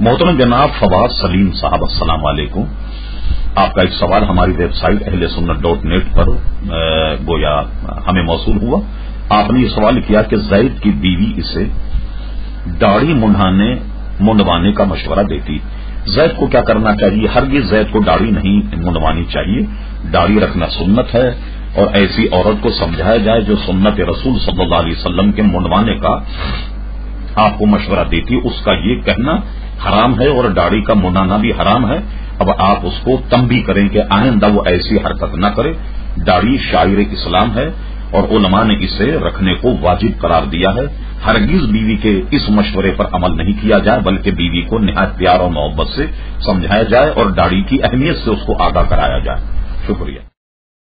محترم جناب فواد سلیم صاحب، السلام علیکم۔ آپ کا ایک سوال ہماری ویب سائٹ اہل سنت ڈاٹ نیٹ پر گویا ہمیں موصول ہوا۔ آپ نے یہ سوال کیا کہ زید کی بیوی اسے داڑھی منڈانے منڈوانے کا مشورہ دیتی۔ زید کو کیا کرنا چاہیے؟ ہرگز زید کو داڑھی نہیں منڈوانی چاہیے۔ داڑھی رکھنا سنت ہے اور ایسی عورت کو سمجھایا جائے جو سنت رسول صلی اللہ علیہ وسلم کے منڈوانے کا آپ کو مشورہ دیتی۔ اس کا یہ کہنا حرام ہے اور داڑھی کا منانا بھی حرام ہے، اب آپ اس کو تم بھی کریں کہ آئندہ وہ ایسی حرکت نہ کرے۔ داڑھی شاعر اسلام ہے اور علماء نے اسے رکھنے کو واجب قرار دیا ہے۔ ہرگیز بیوی کے اس مشورے پر عمل نہیں کیا جائے، بلکہ بیوی کو نہایت پیار اور محبت سے سمجھایا جائے اور داڑھی کی اہمیت سے اس کو آگاہ کرایا جائے۔ شکریہ۔